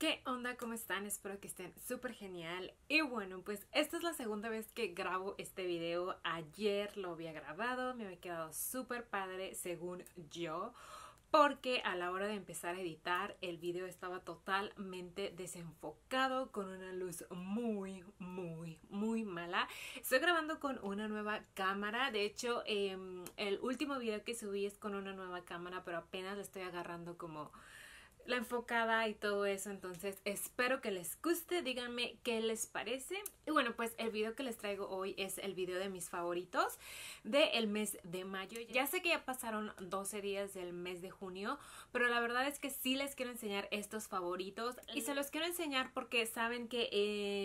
¿Qué onda? ¿Cómo están? Espero que estén súper genial. Y bueno, pues esta es la segunda vez que grabo este video. Ayer lo había grabado, me había quedado súper padre según yo. Porque a la hora de empezar a editar el video estaba totalmente desenfocado con una luz muy, muy, muy mala. Estoy grabando con una nueva cámara. De hecho, em, el último video que subí es con una nueva cámara, pero apenas le estoy agarrando como la enfocada y todo eso. Entonces espero que les guste. Díganme qué les parece. Y bueno, pues el video que les traigo hoy es el video de mis favoritos del mes de mayo. Ya sé que ya pasaron 12 días del mes de junio, pero la verdad es que sí les quiero enseñar estos favoritos. Y se los quiero enseñar porque saben que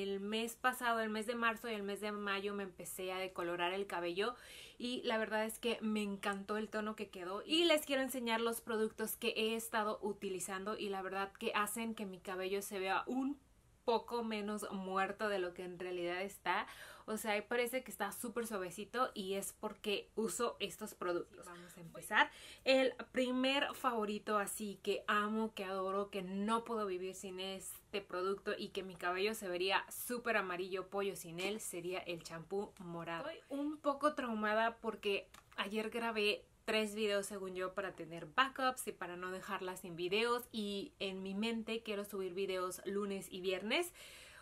el mes pasado, el mes de marzo y el mes de mayo me empecé a decolorar el cabello y la verdad es que me encantó el tono que quedó y les quiero enseñar los productos que he estado utilizando y la verdad que hacen que mi cabello se vea un poco menos muerto de lo que en realidad está. O sea, parece que está súper suavecito y es porque uso estos productos. Vamos a empezar. El primer favorito así que amo, que adoro, que no puedo vivir sin este producto y que mi cabello se vería súper amarillo pollo sin él sería el champú morado. Estoy un poco traumada porque ayer grabé tres videos según yo para tener backups y para no dejarlas sin videos. Y en mi mente quiero subir videos lunes y viernes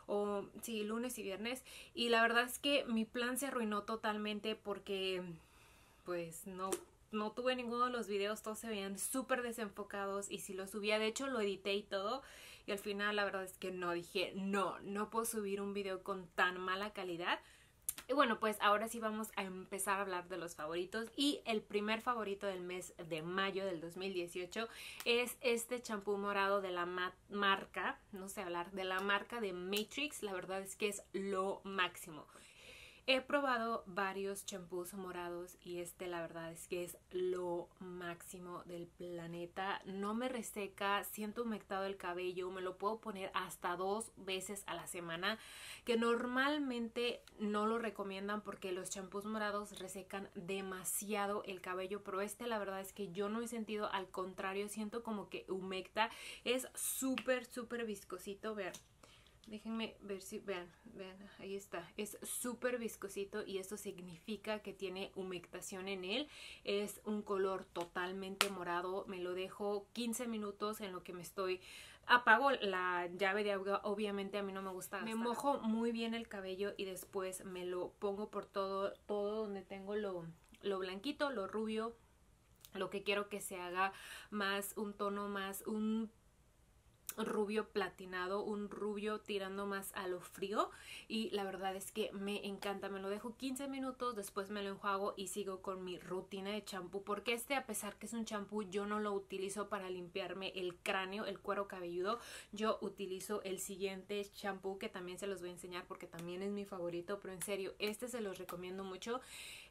o sí, lunes y viernes. Y la verdad es que mi plan se arruinó totalmente porque pues no no tuve ninguno de los videos, todos se veían súper desenfocados y si lo subía, de hecho lo edité y todo. Y al final la verdad es que no, dije no, no puedo subir un video con tan mala calidad y bueno, pues ahora sí vamos a empezar a hablar de los favoritos y el primer favorito del mes de mayo del 2018 es este champú morado de la marca, no sé hablar, de la marca de Matrix, la verdad es que es lo máximo. He probado varios champús morados y este la verdad es que es lo máximo del planeta. No me reseca, siento humectado el cabello, me lo puedo poner hasta dos veces a la semana, que normalmente no lo recomiendan porque los champús morados resecan demasiado el cabello, pero este la verdad es que yo no he sentido, al contrario, siento como que humecta, es súper, súper viscosito, ver Déjenme ver si, vean, vean, ahí está. Es súper viscosito y eso significa que tiene humectación en él. Es un color totalmente morado. Me lo dejo 15 minutos en lo que me estoy... Apago la llave de agua, obviamente a mí no me gusta. Me mojo muy bien el cabello y después me lo pongo por todo, todo donde tengo lo, lo blanquito, lo rubio, lo que quiero que se haga más, un tono más, un rubio platinado, un rubio tirando más a lo frío. Y la verdad es que me encanta, me lo dejo 15 minutos, después me lo enjuago y sigo con mi rutina de champú porque este a pesar que es un champú yo no lo utilizo para limpiarme el cráneo, el cuero cabelludo, yo utilizo el siguiente champú que también se los voy a enseñar porque también es mi favorito, pero en serio este se los recomiendo mucho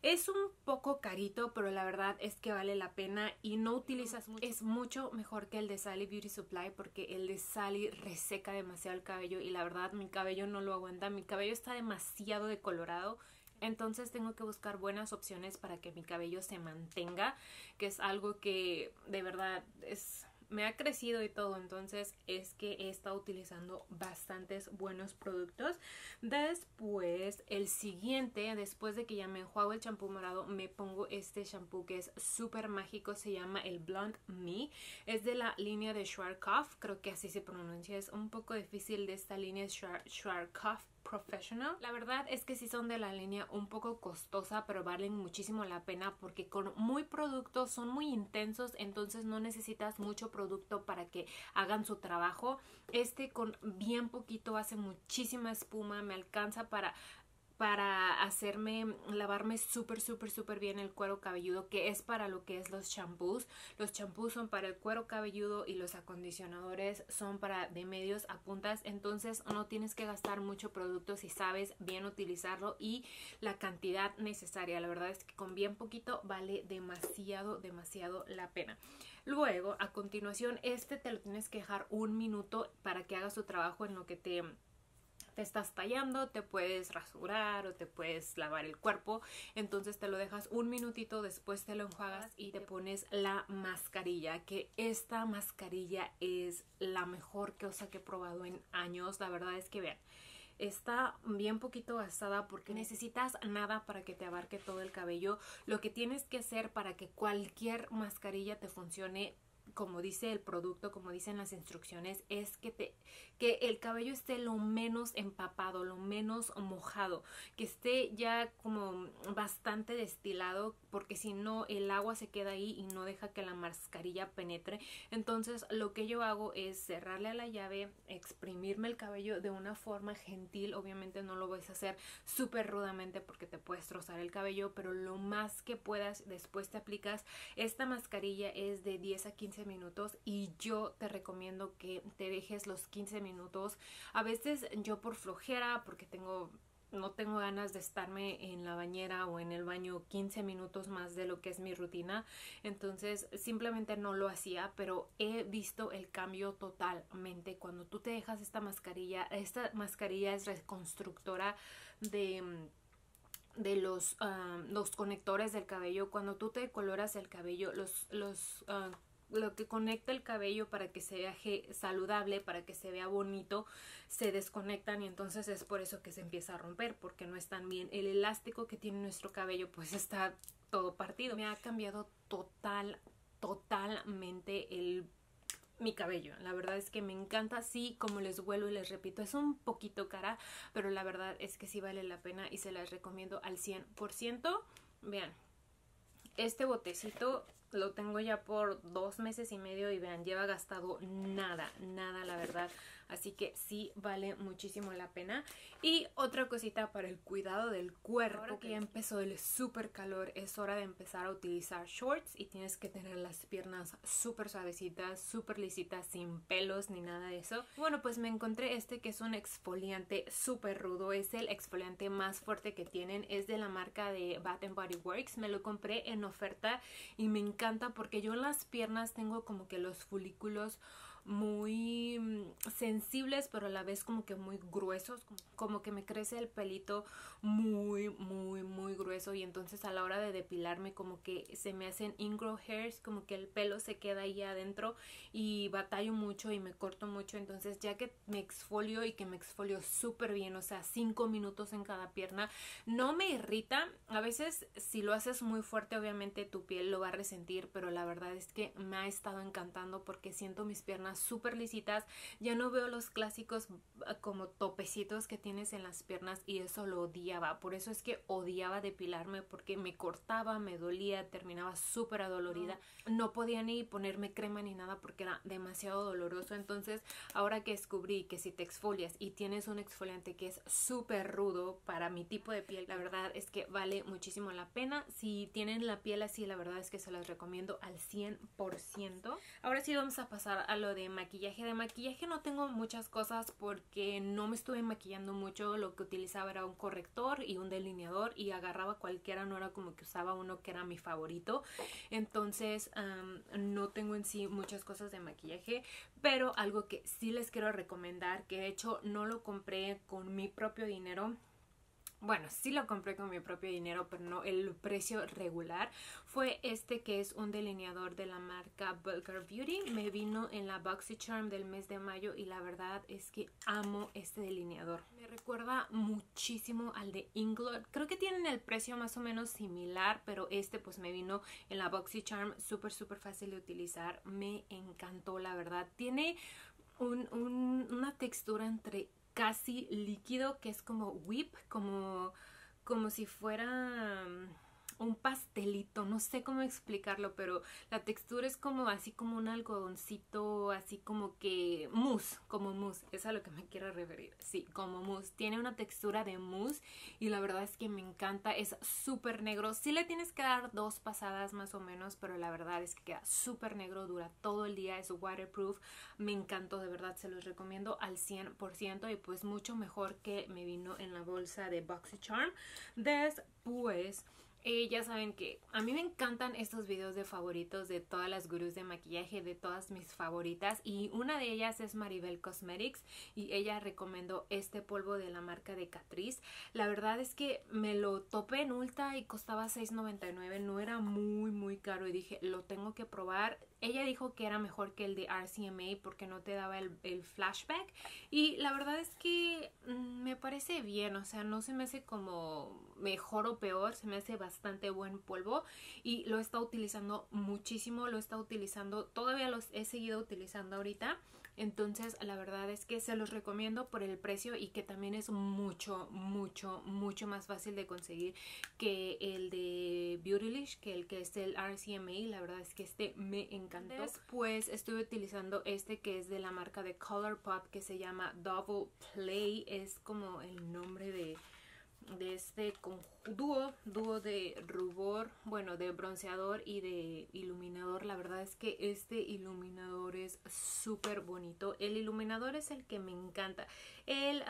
es un poco carito, pero la verdad es que vale la pena y no utilizas mucho. Es mucho mejor que el de Sally Beauty Supply porque el de Sally reseca demasiado el cabello y la verdad mi cabello no lo aguanta. Mi cabello está demasiado decolorado. Entonces tengo que buscar buenas opciones para que mi cabello se mantenga, que es algo que de verdad es me ha crecido y todo, entonces es que he estado utilizando bastantes buenos productos. Después, el siguiente, después de que ya me enjuago el champú morado, me pongo este champú que es súper mágico, se llama el Blonde Me. Es de la línea de Schwarzkopf, creo que así se pronuncia, es un poco difícil de esta línea Schwarzkopf Professional. La verdad es que sí son de la línea un poco costosa, pero valen muchísimo la pena porque con muy productos son muy intensos, entonces no necesitas mucho producto para que hagan su trabajo. Este con bien poquito hace muchísima espuma, me alcanza para para hacerme, lavarme súper, súper, súper bien el cuero cabelludo, que es para lo que es los champús. Los champús son para el cuero cabelludo y los acondicionadores son para de medios a puntas. Entonces no tienes que gastar mucho producto si sabes bien utilizarlo y la cantidad necesaria. La verdad es que con bien poquito vale demasiado, demasiado la pena. Luego, a continuación, este te lo tienes que dejar un minuto para que haga su trabajo en lo que te te estás tallando, te puedes rasurar o te puedes lavar el cuerpo. Entonces te lo dejas un minutito, después te lo enjuagas y te pones la mascarilla. Que esta mascarilla es la mejor cosa que he probado en años. La verdad es que vean. Está bien poquito gastada porque necesitas nada para que te abarque todo el cabello. Lo que tienes que hacer para que cualquier mascarilla te funcione como dice el producto, como dicen las instrucciones, es que te que el cabello esté lo menos empapado, lo menos mojado, que esté ya como bastante destilado, porque si no el agua se queda ahí y no deja que la mascarilla penetre. Entonces lo que yo hago es cerrarle a la llave, exprimirme el cabello de una forma gentil, obviamente no lo vais a hacer súper rudamente porque te puedes trozar el cabello, pero lo más que puedas después te aplicas. Esta mascarilla es de 10 a 15 minutos y yo te recomiendo que te dejes los 15 minutos. A veces yo por flojera, porque tengo no tengo ganas de estarme en la bañera o en el baño 15 minutos más de lo que es mi rutina. Entonces simplemente no lo hacía, pero he visto el cambio totalmente. Cuando tú te dejas esta mascarilla, esta mascarilla es reconstructora de de los, ah, los conectores del cabello cuando tú te coloras el cabello los, los uh, lo que conecta el cabello para que se vea saludable, para que se vea bonito, se desconectan y entonces es por eso que se empieza a romper, porque no están bien. El elástico que tiene nuestro cabello pues está todo partido. Me ha cambiado total, totalmente el mi cabello. La verdad es que me encanta, sí, como les vuelvo y les repito, es un poquito cara, pero la verdad es que sí vale la pena y se las recomiendo al 100%. Vean, este botecito lo tengo ya por dos meses y medio y vean, lleva gastado nada, nada la verdad. Así que sí vale muchísimo la pena. Y otra cosita para el cuidado del cuerpo. Ahora que ya empezó el super calor, es hora de empezar a utilizar shorts y tienes que tener las piernas súper suavecitas, súper lisitas, sin pelos ni nada de eso. Bueno, pues me encontré este que es un exfoliante súper rudo. Es el exfoliante más fuerte que tienen. Es de la marca de Bath Body Works. Me lo compré en oferta y me encanta porque yo en las piernas tengo como que los folículos muy mm, sensibles pero a la vez como que muy gruesos como que me crece el pelito muy muy muy grueso y entonces a la hora de depilarme como que se me hacen ingrow hairs como que el pelo se queda ahí adentro y batallo mucho y me corto mucho. Entonces ya que me exfolio y que me exfolio súper bien o sea cinco minutos en cada pierna no me irrita. A veces si lo haces muy fuerte obviamente tu piel lo va a resentir pero la verdad es que me ha estado encantando porque siento mis piernas súper lisitas. Ya no veo los clásicos ah, como topecitos que tienes en las piernas y eso lo odiaba. Por eso es que odiaba depilarme porque me cortaba, me dolía, terminaba súper adolorida. No podía ni ponerme crema ni nada porque era demasiado doloroso. Entonces, ahora que descubrí que si te exfolias y tienes un exfoliante que es súper rudo para mi tipo de piel, la verdad es que vale muchísimo la pena. Si tienen la piel así, la verdad es que se las recomiendo al 100%. Ahora sí vamos a pasar a lo de maquillaje. De maquillaje no tengo muchas cosas porque no me estuve maquillando mucho. Lo que utilizaba era un corrector y un delineador y agarraba cualquiera. No era como que usaba uno que era mi favorito. Entonces no tengo en sí muchas cosas de maquillaje. Pero algo que sí les quiero recomendar, que de hecho no lo compré con mi propio dinero bueno, sí lo compré con mi propio dinero, pero no el precio regular. Fue este que es un delineador de la marca Bulgar Beauty. Me vino en la Charm del mes de mayo y la verdad es que amo este delineador. Me recuerda muchísimo al de Inglot. Creo que tienen el precio más o menos similar, pero este pues me vino en la Charm. Súper, súper fácil de utilizar. Me encantó, la verdad. Tiene una textura entre casi líquido que es como whip, como, como si fuera un pastelito, no sé cómo explicarlo, pero la textura es como así como un algodoncito, así como que mousse, como mousse, es a lo que me quiero referir, sí, como mousse, tiene una textura de mousse y la verdad es que me encanta, es súper negro, sí le tienes que dar dos pasadas más o menos, pero la verdad es que queda súper negro, dura todo el día, es waterproof, me encantó, de verdad se los recomiendo al 100% y pues mucho mejor que me vino en la bolsa de Boxy Charm. Después Eh, ya saben que a mí me encantan estos videos de favoritos de todas las gurús de maquillaje, de todas mis favoritas. Y una de ellas es Maribel Cosmetics y ella recomendó este polvo de la marca de Catrice. La verdad es que me lo topé en Ulta y costaba $6.99. No era muy, muy caro y dije, lo tengo que probar. Ella dijo que era mejor que el de RCMA porque no te daba el, el flashback. Y la verdad es que mm, me parece bien, o sea, no se me hace como mejor o peor, se me hace bastante buen polvo y lo he estado utilizando muchísimo, lo he estado utilizando, todavía los he seguido utilizando ahorita. Entonces, la verdad es que se los recomiendo por el precio y que también es mucho, mucho, mucho más fácil de conseguir que el de Beautylish, que el que es el RCMA. La verdad es que este me encantó. Después estuve utilizando este que es de la marca de Colourpop que se llama Double Play. Es como el nombre de de este dúo, dúo de rubor, bueno, de bronceador y de iluminador. La verdad es que este iluminador es súper bonito. El iluminador es el que me encanta. El...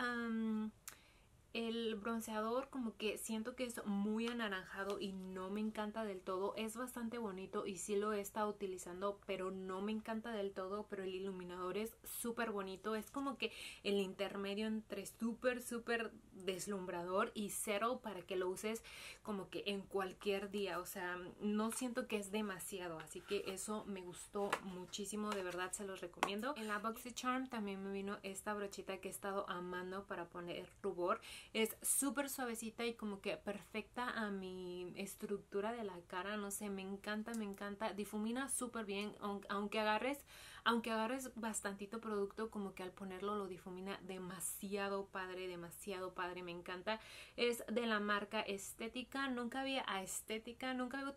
El bronceador como que siento que es muy anaranjado y no me encanta del todo. Es bastante bonito y sí lo he estado utilizando, pero no me encanta del todo. Pero el iluminador es súper bonito. Es como que el intermedio entre súper, súper deslumbrador y cero para que lo uses como que en cualquier día. O sea, no siento que es demasiado. Así que eso me gustó muchísimo. De verdad se los recomiendo. En la BoxyCharm también me vino esta brochita que he estado amando para poner rubor. Es súper suavecita y como que perfecta a mi estructura de la cara. No sé, me encanta, me encanta. Difumina súper bien. Aunque agarres, aunque agarres bastantito producto, como que al ponerlo lo difumina demasiado padre, demasiado padre. Me encanta. Es de la marca Estética. Nunca había a Estética, nunca había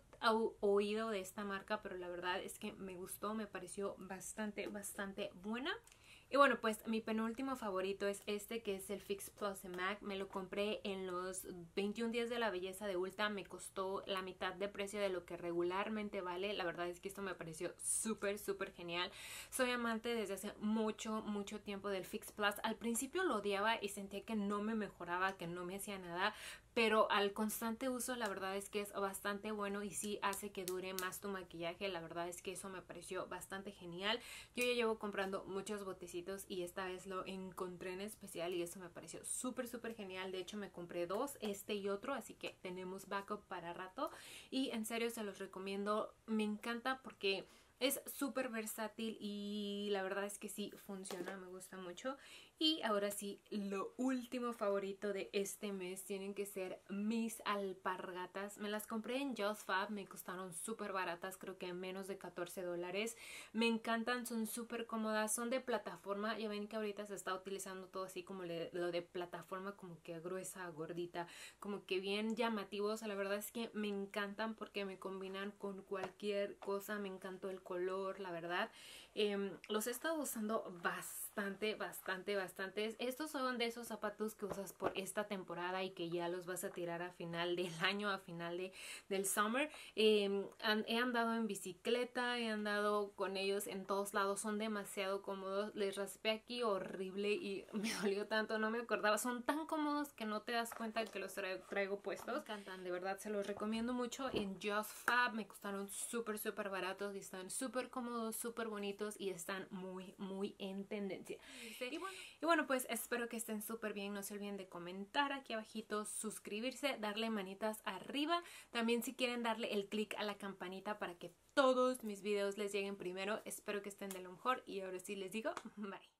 oído de esta marca, pero la verdad es que me gustó, me pareció bastante, bastante buena. Y bueno, pues mi penúltimo favorito es este que es el Fix Plus de MAC. Me lo compré en los 21 días de la belleza de Ulta. Me costó la mitad de precio de lo que regularmente vale. La verdad es que esto me pareció súper, súper genial. Soy amante desde hace mucho, mucho tiempo del Fix Plus. Al principio lo odiaba y sentía que no me mejoraba, que no me hacía nada pero al constante uso la verdad es que es bastante bueno y sí hace que dure más tu maquillaje, la verdad es que eso me pareció bastante genial. Yo ya llevo comprando muchos botecitos y esta vez lo encontré en especial y eso me pareció súper súper genial, de hecho me compré dos, este y otro, así que tenemos backup para rato. Y en serio se los recomiendo, me encanta porque... Es súper versátil y la verdad es que sí funciona, me gusta mucho. Y ahora sí, lo último favorito de este mes tienen que ser mis alpargatas. Me las compré en Just Fab, me costaron súper baratas, creo que menos de 14 dólares. Me encantan, son súper cómodas, son de plataforma. Ya ven que ahorita se está utilizando todo así como lo de plataforma, como que gruesa, gordita, como que bien llamativos. La verdad es que me encantan porque me combinan con cualquier cosa. Me encantó el color, la verdad. Em, los he estado usando bastante, bastante, bastante. Estos son de esos zapatos que usas por esta temporada y que ya los vas a tirar a final del año, a final de, del summer. Em, he andado en bicicleta, he andado con ellos en todos lados. Son demasiado cómodos. Les raspé aquí horrible y me dolió tanto, no me acordaba. Son tan cómodos que no te das cuenta que los traigo, puestos. Me encantan, de verdad, se los recomiendo mucho. En Just Fab me costaron súper, súper baratos y están súper cómodos, súper bonitos y están muy, muy en tendencia. Y bueno, y bueno pues espero que estén súper bien. No se olviden de comentar aquí abajito, suscribirse, darle manitas arriba. También si quieren darle el clic a la campanita para que todos mis videos les lleguen primero. Espero que estén de lo mejor y ahora sí les digo bye.